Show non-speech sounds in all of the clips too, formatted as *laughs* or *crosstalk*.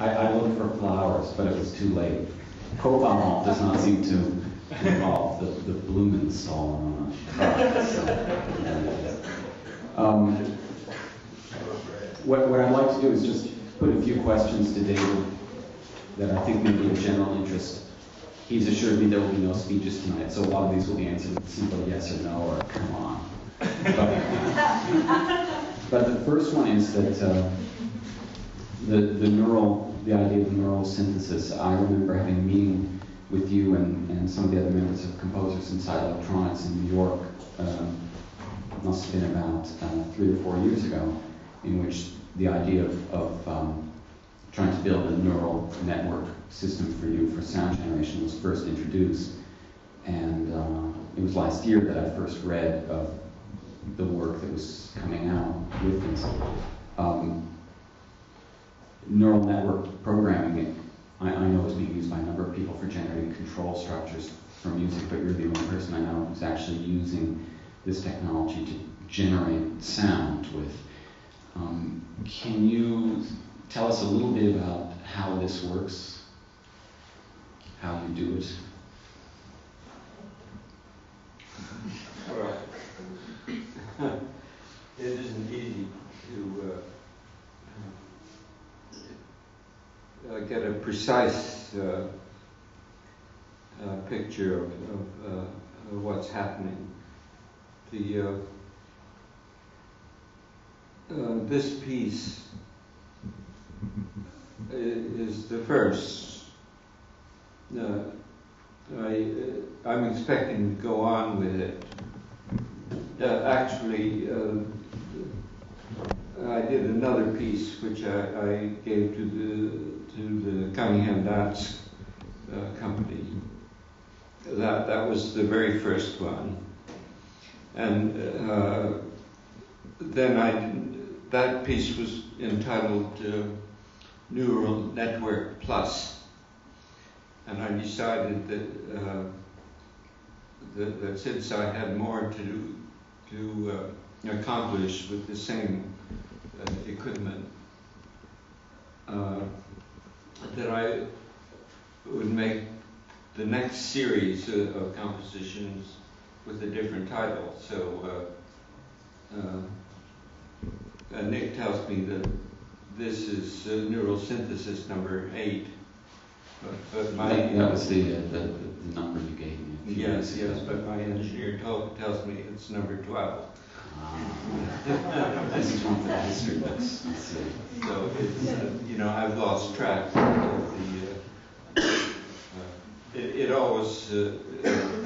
I, I looked for flowers, but it was too late. Cobalt does not seem to involve the, the Blumenstall on a so, um, what, what I'd like to do is just put a few questions to David that I think may be of general interest. He's assured me there will be no speeches tonight, so a lot of these will be answered with simple yes or no or come on. But, *laughs* but the first one is that uh, the, the neural, the idea of neural synthesis. I remember having a meeting with you and, and some of the other members of Composers Inside Electronics in New York. Um, must have been about uh, three or four years ago, in which the idea of, of um, trying to build a neural network system for you for sound generation was first introduced. And uh, it was last year that I first read of the work that was coming out with this. Um, neural network programming, I, I, know is being used by a number of people for generating control structures for music, but you're the only person I know who's actually using this technology to generate sound with. Um, can you tell us a little bit about how this works, how you do it? *laughs* It isn't easy to uh, uh, get a precise uh, uh picture of, of, uh, what's happening. The uh, this piece is the first. Uh, I, I'm expecting to go on with it. Uh, actually, uh, I did another piece which I, I, gave to the to the Cunningham Dance uh, Company. That that was the very first one, and uh, then I that piece was entitled uh, Neural Network Plus. And I decided that, uh, that, that since I had more to do, to uh, accomplish with the same equipment, uh, that I would make the next series of compositions with a different title. So. Uh, uh, Nick tells me that this is uh, neural synthesis number eight. But, but my that, that was the, uh, the, the number you gave me. Yes, yes, but my engineer told, tells me it's number 12. This is one. So it's, uh, you know, I've lost track of the. Uh, uh, it, it, always uh,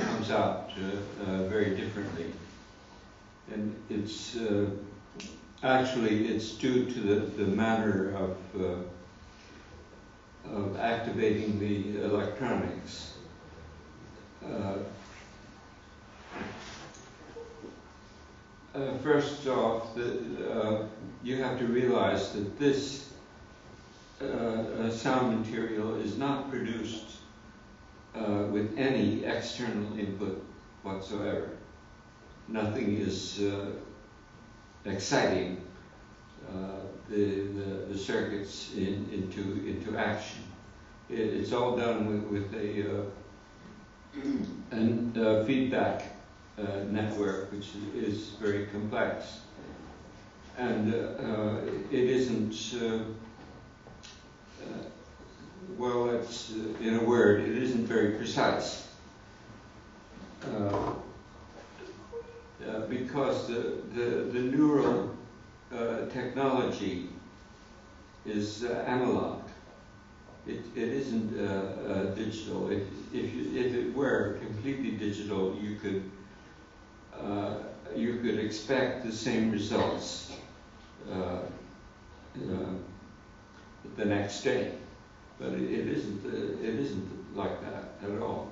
comes out very differently, and it's Actually, it's due to the, the manner of, uh, of activating the electronics. Uh, uh, first off, the, uh, you have to realize that this uh, sound material is not produced uh, with any external input whatsoever. Nothing is exciting uh, the, the, the, circuits in, into, into action. It, it's all done with, with a uh, *clears throat* and, uh, feedback uh, network, which is very complex. And uh, it isn't, well, it's, in a word, it isn't very precise. Uh, uh, because the, the, the neural uh, technology is uh, analog. It, it isn't uh, uh, digital. If, if, you, if it were completely digital, you could, you could expect the same results the next day. But it, it isn't. it isn't like that at all.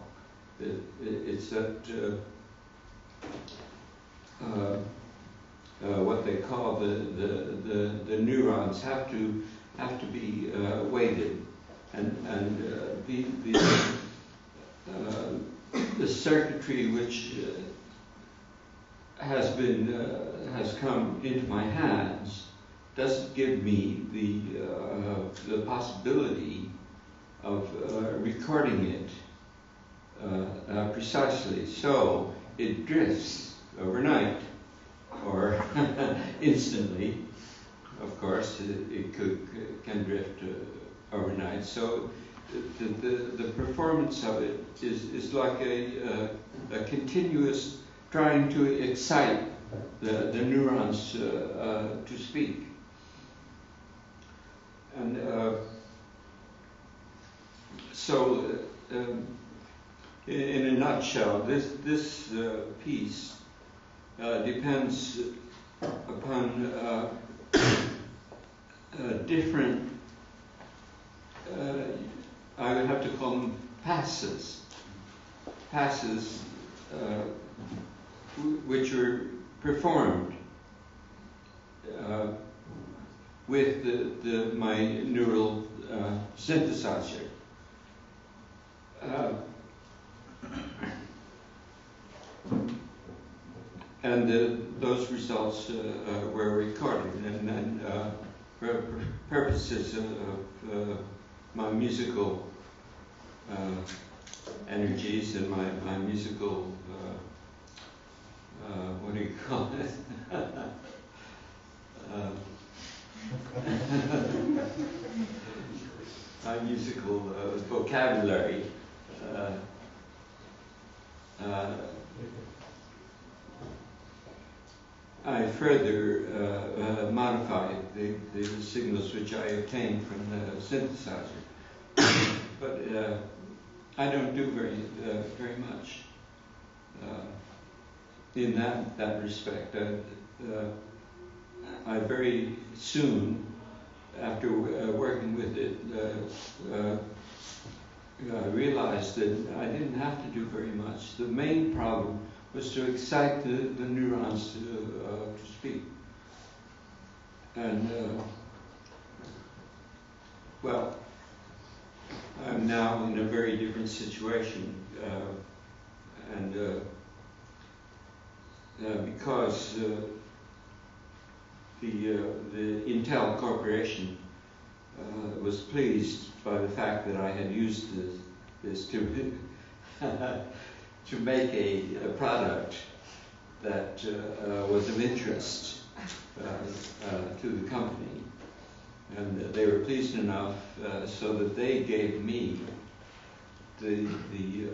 It, it's that uh, uh, what they call the, the, the, the, neurons have to have to be uh, weighted, and and uh, the the, uh, the circuitry which has been has come into my hands doesn't give me the the possibility of uh, recording it uh, uh, precisely so it drifts overnight or *laughs* instantly. Of course, it, it could can drift uh, overnight. So the, the, the performance of it is, is like a, a continuous trying to excite the, the neurons uh, uh, to speak. And uh, so, uh, um, in, a nutshell, this, this uh, piece depends upon *coughs* different I would have to call them passes. Passes uh, which are performed uh, with the, the, my neural uh, synthesizer. Uh, and those results uh, uh, were recorded, and then for purposes of, my musical uh, energies and my, my musical, uh, uh, what do you call it? Uh, *laughs* my musical uh, vocabulary. Uh, I further uh, uh, modified the, the, signals which I obtained from the synthesizer. but uh, I don't do very uh, very much uh, in that that respect. Uh, I very soon, after working with it, I realized that I didn't have to do very much. The main problem was to excite the, the neurons to, uh, to speak. And, uh, well, I'm now in a very different situation. Uh, and uh, uh, because uh, the, the Intel Corporation was pleased by the fact that I had used this, this to *laughs* to make a, a product that uh, uh, was of interest uh, uh, to the company. And they were pleased enough uh, so that they gave me the, the,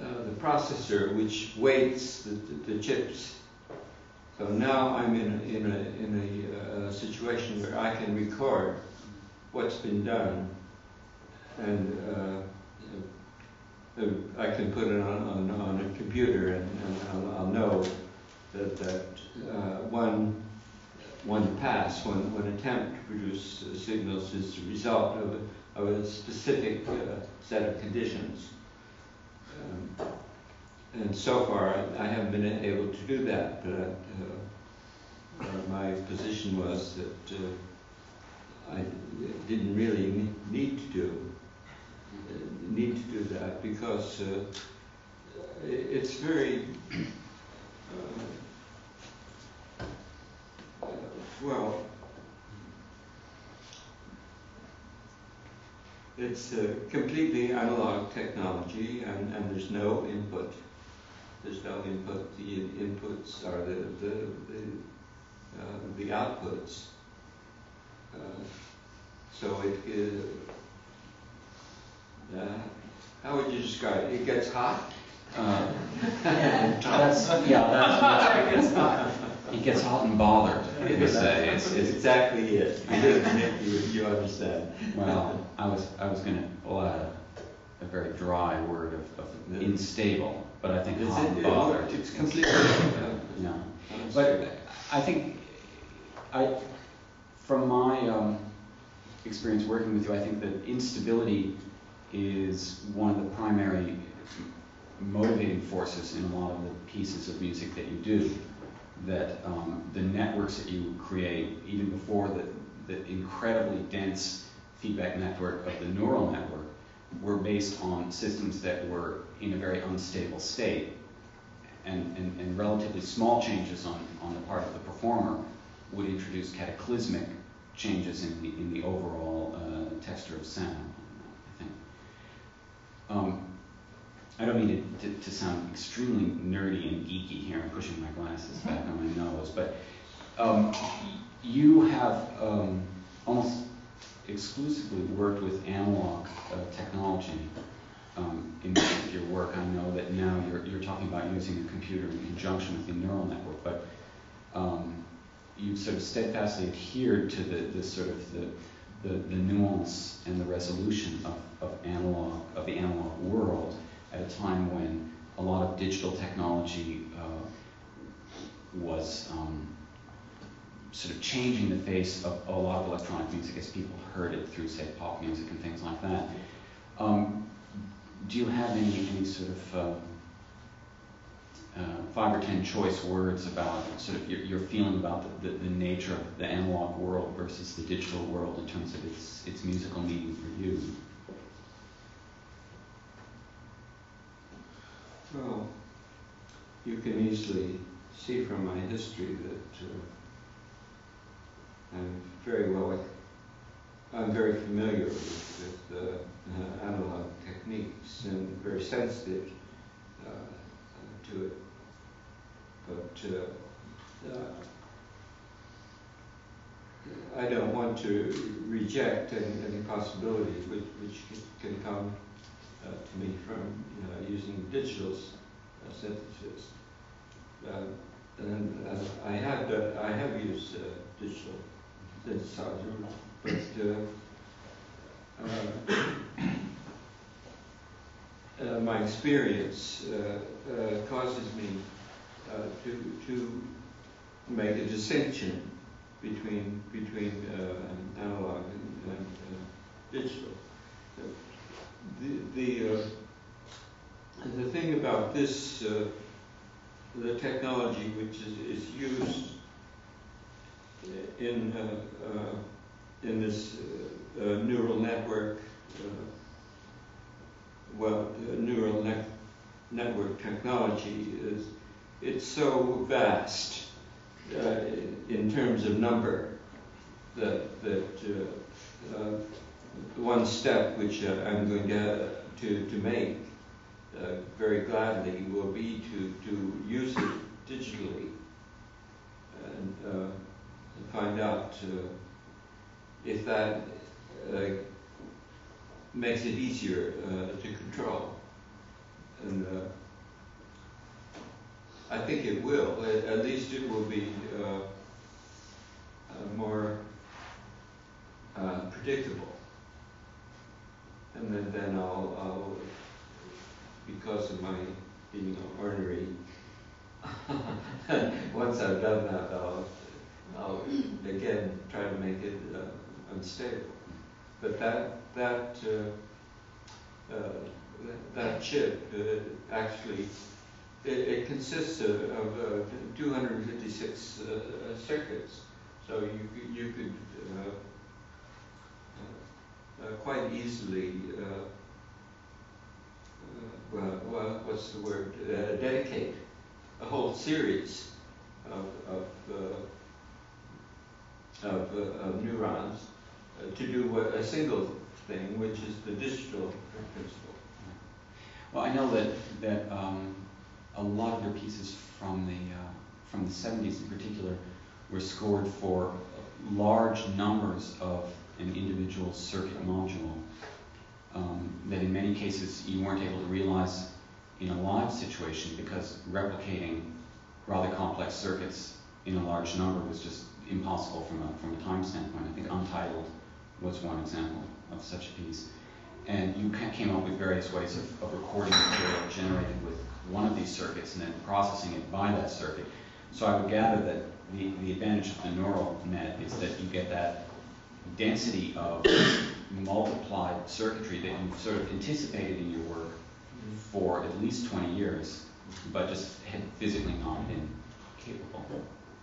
the processor which weights the, the, the, chips. So now I'm in a, in a, in a situation where I can record what's been done and uh, uh, I can put it on, on, on a computer and, and I'll, I'll, know that, that uh, one, one pass, one, one attempt to produce uh, signals is the result of a, of a specific uh, set of conditions. Um, and so far, I, I, haven't been able to do that, but uh, my position was that I didn't really need to do need to do that because uh, it's very uh, well. It's a completely analog technology, and, and there's no input. There's no input. The inputs are the the the, uh, the outputs. Uh, so it, it uh, how would you describe it? It gets hot? Uh, *laughs* that's, yeah, that's, *laughs* it gets hot. It gets hot and bothered, *laughs* you say. It's, it's exactly it. *laughs* you, you understand. Well, I was, I was going to pull out a, a, very dry word of, of unstable, but I think it's hot and bothered. It's completely. yeah. But I think, I, from my um, experience working with you, I think that instability is one of the primary motivating forces in a lot of the pieces of music that you do. That um, the networks that you create, even before the, the incredibly dense feedback network of the neural network, were based on systems that were in a very unstable state. And, and, and relatively small changes on, on the part of the performer would introduce cataclysmic changes in the, in the overall uh, texture of sound, I think. Um, I don't mean to, to, to, sound extremely nerdy and geeky here. I'm pushing my glasses back on my nose, but um, you have um, almost exclusively worked with analog uh, technology um, in your work. I know that now you're, you're talking about using a computer in conjunction with the neural network, but um, you've sort of steadfastly adhered to the, the sort of the, the, the, nuance and the resolution of, of analog of the analog world at a time when a lot of digital technology uh, was um, sort of changing the face of a lot of electronic music as people heard it through, say, pop music and things like that. Um, do you have any, any sort of uh, uh, five or ten choice words about sort of your, your feeling about the, the, the, nature of the analog world versus the digital world in terms of its, its musical meaning for you? Well, you can easily see from my history that uh, I'm very well, I'm very familiar with, with uh, uh, analog techniques and very sensitive uh, to it. But uh, uh, I don't want to reject any, any possibilities which, which can come uh, to me from using digital synthesis. and I have I have used digital synthesizer, but uh, uh, *coughs* uh, my experience causes me to to make a distinction between between analog and, and digital. The the uh, the thing about this uh, the technology which is, is used in uh, uh, in this uh, uh neural network, well, neural net network technology is it's so vast in terms of number that that one step which I'm going to to, to make uh, very gladly will be to, to use it digitally and uh, find out uh, if that uh, makes it easier uh, to control. And I think it will. At least it will be more predictable. And then, then I'll, I'll, because of my being ornery, *laughs* once I've done that, I'll I'll again try to make it uh, unstable. But that that uh, uh, that chip uh, actually it, it, consists of, of uh, 256 uh, circuits, so you you could quite easily. well, well, what's the word? dedicate a whole series of, of of, uh, of neurons uh, to do what, a single thing, which is the digital principle. Well, I know that that um, a lot of your pieces from the uh, from the 70s in particular were scored for large numbers of an individual circuit module um, that in many cases you weren't able to realize in a live situation because replicating rather complex circuits in a large number was just impossible from a, from a time standpoint. I think Untitled was one example of such a piece. And you came up with various ways of, of recording material generated with one of these circuits and then processing it by that circuit. So I would gather that the, the advantage of the neural net is that you get that density of multiplied circuitry that you've sort of anticipated in your work for at least 20 years, but just had physically not been capable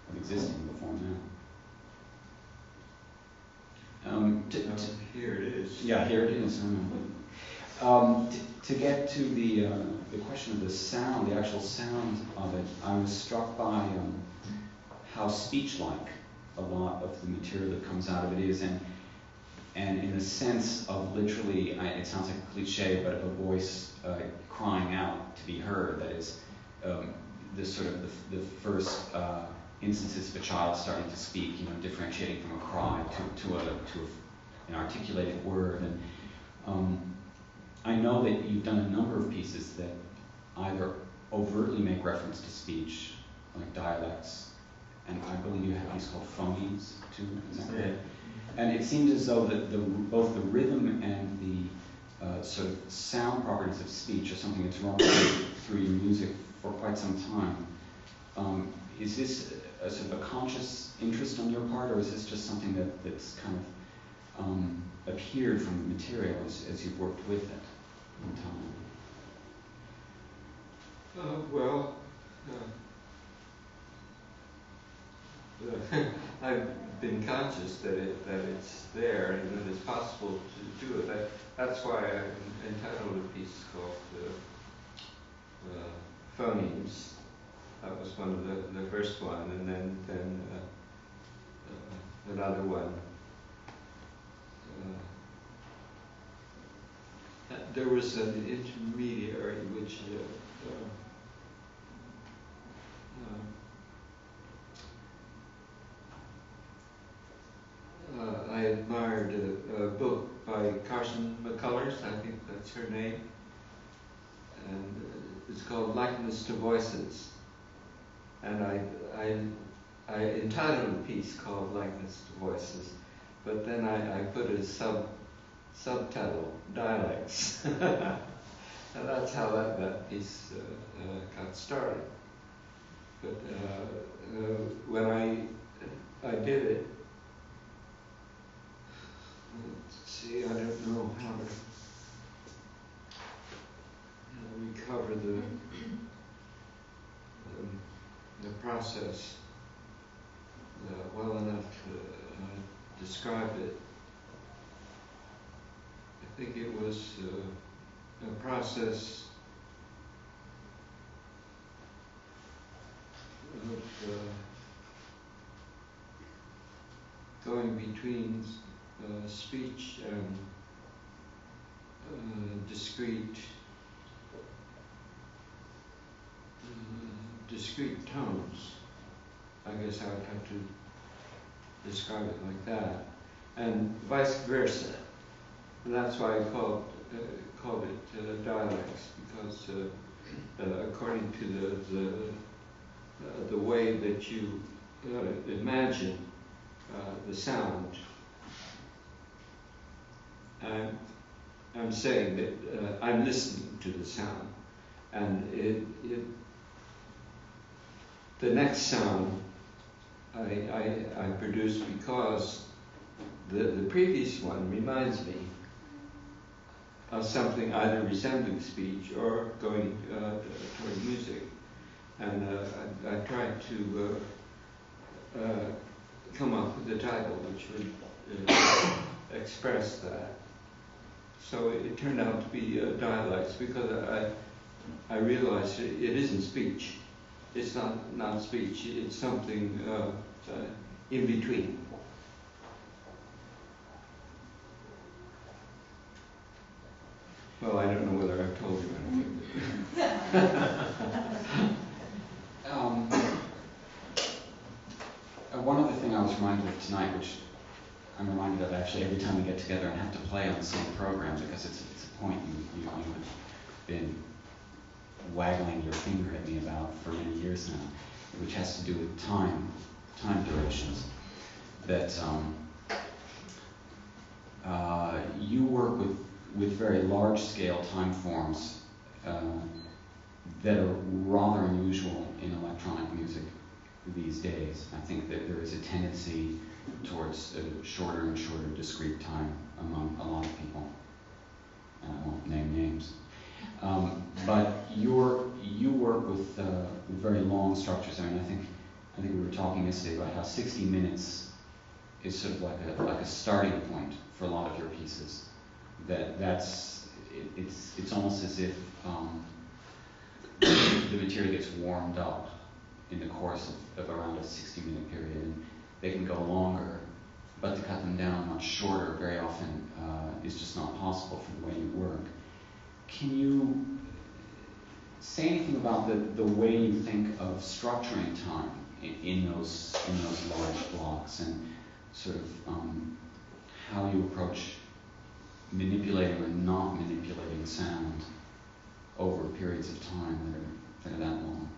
of existing before now. Um, to, to, here it is. Yeah, here it is. Um, to, to, get to the, uh, the question of the sound, the actual sound of it, I was struck by um, how speech-like a lot of the material that comes out of it is, and and in the sense of literally, I, it sounds like a cliche, but of a voice uh, crying out to be heard. That is um, the sort of the, the first uh, instances of a child starting to speak, you know, differentiating from a cry to, to a to a, an articulated word. And um, I know that you've done a number of pieces that either overtly make reference to speech, like dialects, and I believe you have these called phonemes too. Is that right? And it seems as though that the, both the rhythm and the uh, sort of sound properties of speech are something that's run through, through your music for quite some time. Um, is this a sort of a conscious interest on your part, or is this just something that, that's kind of um, appeared from the material as, as you've worked with it in time? Uh, well, uh, *laughs* I've been conscious that it that it's there and that it's possible to do it. That, that's why I entitled a piece called uh, uh, Phonemes. That was one of the, the first one, and then then uh, uh, another one. Uh, there was an intermediary which uh, I admired a, a, book by Carson McCullers, I think that's her name, and it's called Likeness to Voices. And I, I, I entitled a piece called Likeness to Voices, but then I, I put a sub subtitle, Dialects. *laughs* and that's how that, that piece uh, uh, got started. But uh, uh when I, I did it, see, I don't know how to, recover the, um, the process uh, well enough to uh, describe it. I think it was uh, a process of uh, going between uh, speech and uh, discrete uh, discrete tones. I guess I would have to describe it like that, and vice versa. And that's why I called uh, called it uh, dialects because according to the the uh, the way that you uh, imagine uh, the sound. I'm, I'm saying that uh, I'm listening to the sound, and it, it the next sound I, I, I produce because the, the previous one reminds me of something either resembling speech or going uh, toward music and uh, I, I, tried to uh, uh, come up with a title which would uh, *coughs* express that. So it, turned out to be uh, dialects because I, I realized it, it isn't speech. It's not, not speech, it's something uh, in between. Well, I don't know whether I've told you anything. *laughs* Um, uh, one other thing I was reminded of tonight, which I'm reminded of actually every time we get together and have to play on the same program, because it's, it's a point you, you, you've been waggling your finger at me about for many years now, which has to do with time, time durations. That um, uh, you work with, with very large scale time forms. Uh, that are rather unusual in electronic music these days. I think that there is a tendency towards a shorter and shorter discrete time among a lot of people. And I won't name names. Um, but you you work with, uh, with very long structures. I mean, I think I think we were talking yesterday about how 60 minutes is sort of like a like a starting point for a lot of your pieces. That that's it, it's it's almost as if um, the material gets warmed up in the course of, of around a 60 minute period. They can go longer, but to cut them down much shorter very often uh, is just not possible for the way you work. Can you say anything about the, the way you think of structuring time in, in those in those large blocks and sort of um, how you approach manipulating or not manipulating sound over periods of time that are, that are that long?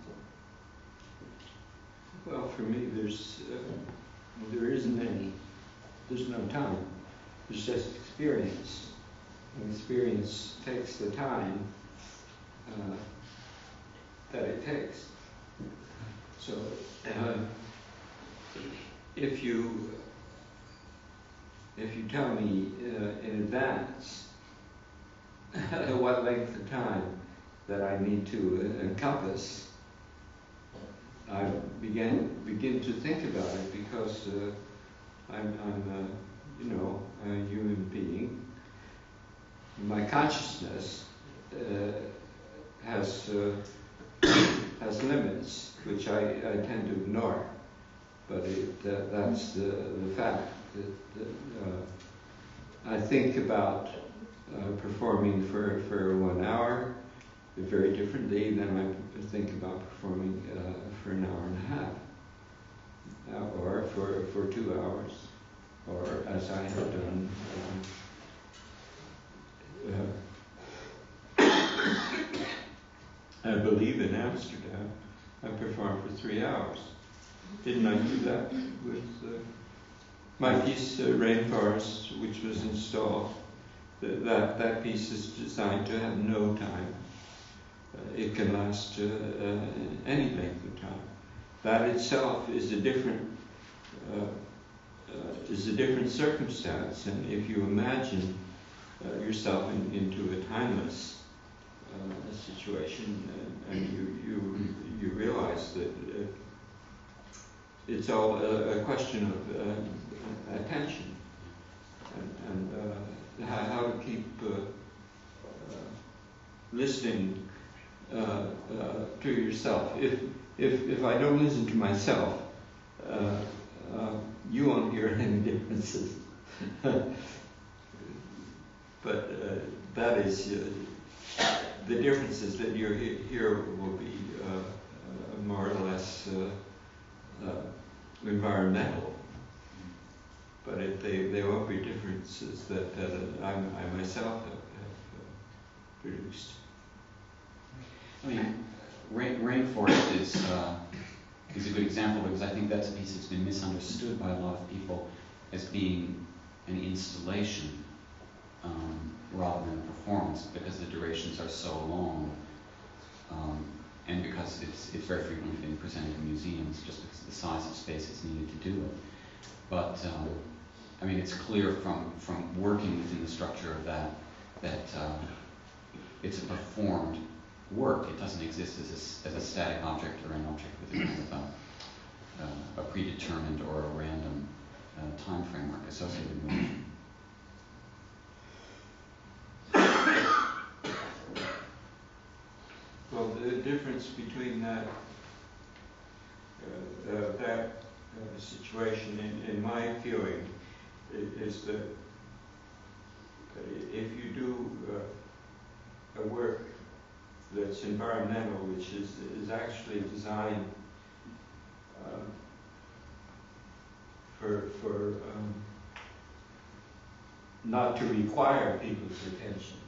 Well, for me, there's uh, there isn't any. There's no time. There's just experience. And experience takes the time uh, that it takes. So, uh, if you if you tell me uh, in advance *laughs* what length of time that I need to encompass, I begin begin to think about it because uh, I'm, I'm uh, you know a human being. My consciousness uh, has uh, *coughs* has limits, which I, I tend to ignore. But it, that's the, the fact that, that uh, I think about uh, performing for, for one hour very differently than I think about performing uh, for an hour and a half, uh, or for, for two hours, or as I have done. Uh, *coughs* I believe in Amsterdam, I performed for three hours. Didn't I do that with uh, my piece, uh, Rainforest, which was installed? That, that piece is designed to have no time. Uh, it can last uh, uh, any length of time. That itself is a different is a different circumstance, and if you imagine yourself in, into a timeless uh, situation, and, and, you, you, you realize that uh, it's all a, a question of uh, attention and, and how, to keep listening to yourself. If, if, if I don't listen to myself, you won't hear *laughs* any differences. *laughs* but uh, that is uh, the differences that you hear will be uh, uh, more or less uh, environmental, but it, they, they won't be differences that, that I, I myself have, have produced. I mean, rain, rainforest is uh, is a good example because I think that's a piece that's been misunderstood by a lot of people as being an installation. Um, rather than a performance because the durations are so long um, and because it's, it's very frequently been presented in museums just because of the size of space it's needed to do it. But um, I mean, it's clear from, from working within the structure of that that uh, it's a performed work. It doesn't exist as a, as a static object or an object with a kind of a, uh, a predetermined or a random uh, time framework associated with it. Well, the difference between that uh, uh, that uh, situation, in, in my feeling, is that if you do uh, a work that's environmental, which is is actually designed um, for for um, not to require people's attention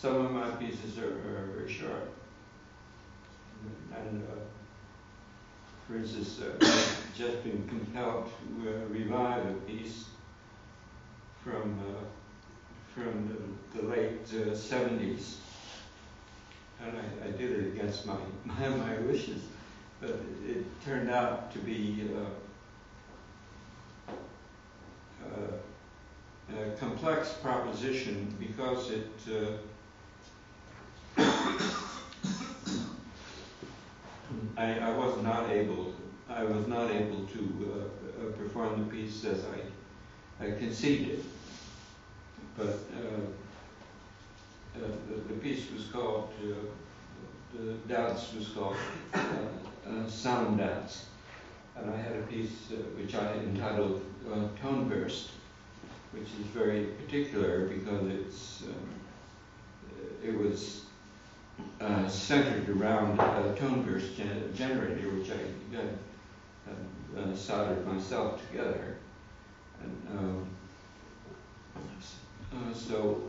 Some of my pieces are, are very short. And uh, for instance, uh, I've just been compelled to uh, revive a piece from uh, from the, the late 70s. Uh, and I, I, did it against my, *laughs* my, my wishes, but it, it, turned out to be uh, complex proposition because it I, I was not able I was not able to uh, uh, perform the piece as I I conceived it, but uh, uh, the, the piece was called uh, the dance was called Sound Dance, and I had a piece which I entitled Tone Burst, which is very particular because it's um, it was uh, centered around a tone burst gen- generator, which I uh, uh, soldered myself together, and uh, so.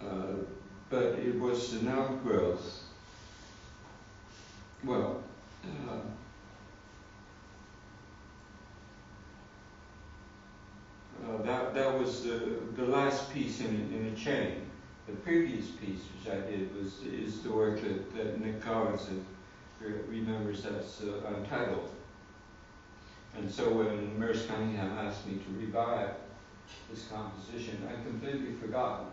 Uh, but it was an outgrowth. Well, uh, uh, that that was the the last piece in in a chain. The previous piece, which I did, was is the work that, that Nick Collins remembers as uh, untitled. And so when Merce Cunningham asked me to revive this composition, I completely forgotten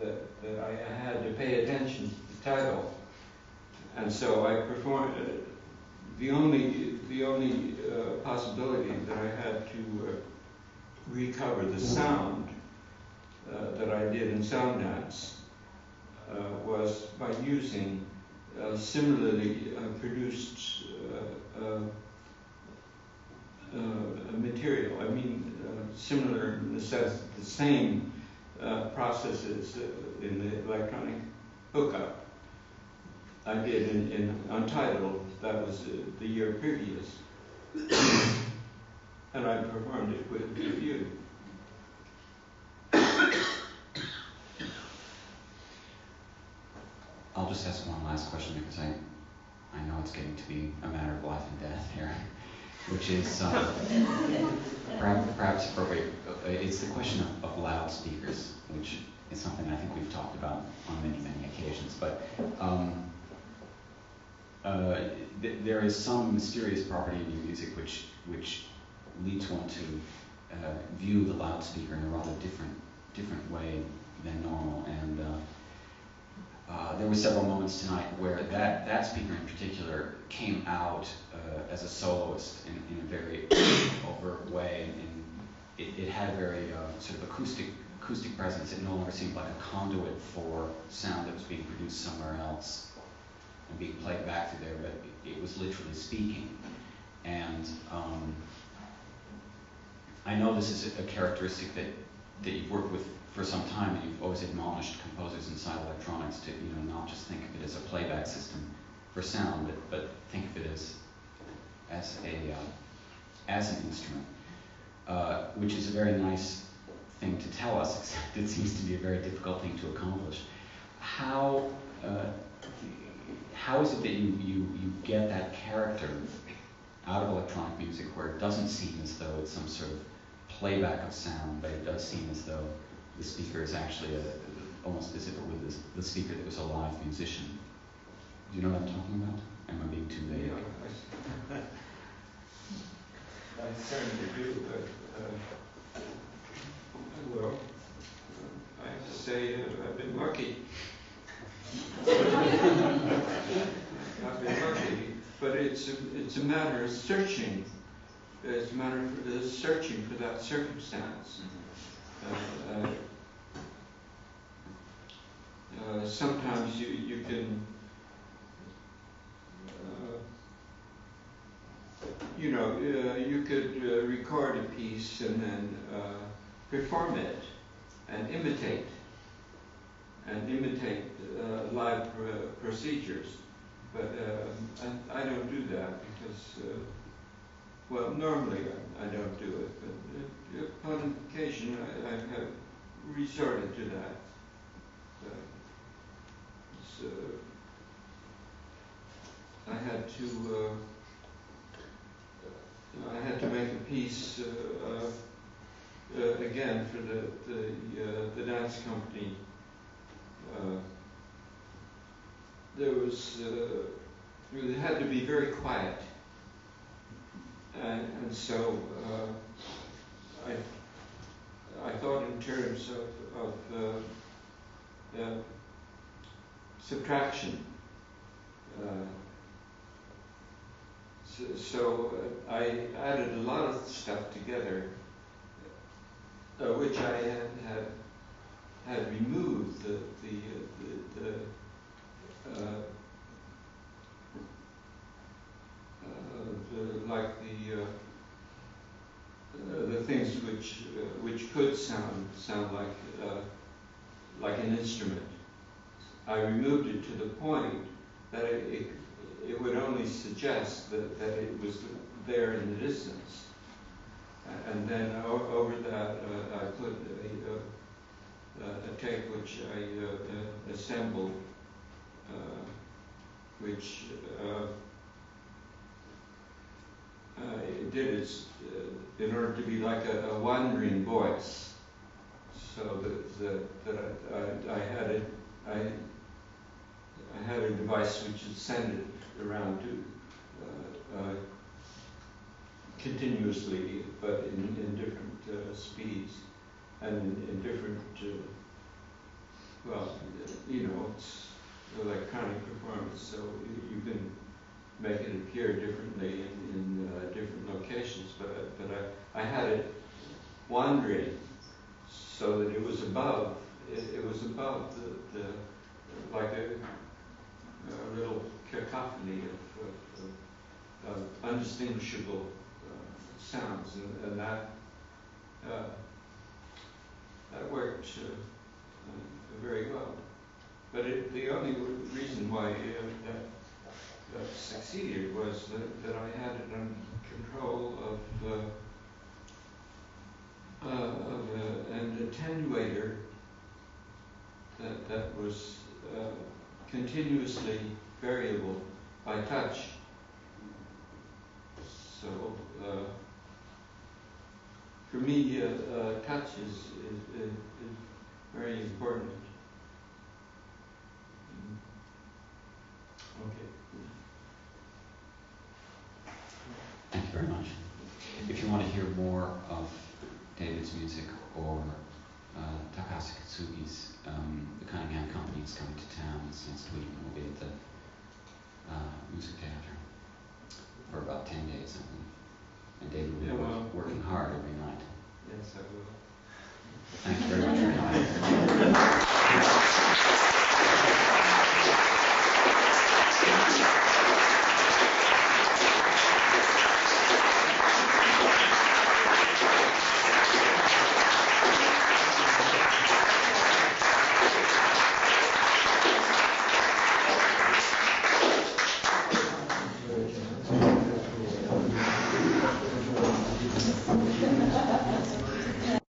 that, that I had to pay attention to the title. And so I performed, uh, the only, the only uh, possibility that I had to uh, recover the sound uh, that I did in sound dance uh, was by using uh, similarly uh, produced uh, uh, material. I mean, similar in the sense the same processes in the electronic hookup. I did in, in Untitled, that was the year previous. *coughs* and I performed it with you. I'll just ask one last question because I, I know it's getting to be a matter of life and death here *laughs* which is um, perhaps, perhaps appropriate. Uh, it's the question of, of, loudspeakers, which is something I think we've talked about on many, many occasions. But um, uh, th- there is some mysterious property in your music which, which leads one to uh, view the loudspeaker in a rather different, different way than normal. And uh, uh, there were several moments tonight where that, that speaker in particular came out uh, as a soloist in, in, a very overt way, and it, it had a very uh, sort of acoustic acoustic presence. It no longer seemed like a conduit for sound that was being produced somewhere else and being played back through there, but it, it was literally speaking. And um, I know this is a characteristic that, that you've worked with for some time, and you've always admonished composers inside electronics to, you know, not just think of it as a playback system for sound, but, but think of it as as a uh, as an instrument, uh, which is a very nice thing to tell us, *laughs* except it seems to be a very difficult thing to accomplish. How uh, how is it that you, you, you get that character out of electronic music where it doesn't seem as though it's some sort of playback of sound, but it does seem as though the speaker is actually a, almost as if it were the, the speaker that was a live musician. Do you know what I'm talking about? Am I being too vague? Yeah, *laughs* I, certainly do, but uh, well, uh, I have to say uh, I've been lucky. *laughs* I've been lucky, but it's a, it's a matter of searching. It's a matter of searching for that circumstance. Uh, uh uh, sometimes you, you can, uh, you know, uh, you could uh, record a piece and then uh, perform it and imitate, and imitate live pr- procedures. But I, I, don't do that because, well, normally I, I, don't do it, but upon occasion I, I have resorted to that So I had to uh, I had to make a piece uh, uh, again for the the, uh, the dance company. there was it had to be very quiet, and, and so I, I thought in terms of, of uh, uh, subtraction. Uh, so, so uh, I added a lot of stuff together, uh, which I had had, had removed the the the, the uh, uh, the, like the uh, uh, the things which uh, which could sound sound like uh, like an instrument. I removed it to the point that it, it, it would only suggest that, that it was there in the distance. And then over that, uh, I put a, a, a tape which I uh, uh, assembled, uh, which it did its, uh, in order to be like a, a wandering voice. So that, that, that I, I, I had it, I, I had a device which would send it around to uh, uh, continuously, but in, in different uh, speeds and in, in different, uh, well, you know, it's electronic performance, so you, you can make it appear differently in, in uh, different locations, but, I- but I, I had it wandering so that it was above, it, it was above the, the like a, a little cacophony of, of, of, of undistinguishable uh, sounds, and, and that uh, that worked uh, uh, very well. But it, the only reason why uh, that uh, succeeded was that, that I had under control of, uh, uh, of uh, an attenuator that, that was continuously variable by touch. So for me, touch is, is, is, is very important. coming to town this next week. We'll be at the uh, Music Theater for about 10 days, I believe. And David will be yeah, well, working hard every night. Yes, I will. Thanks very much for coming. *laughs*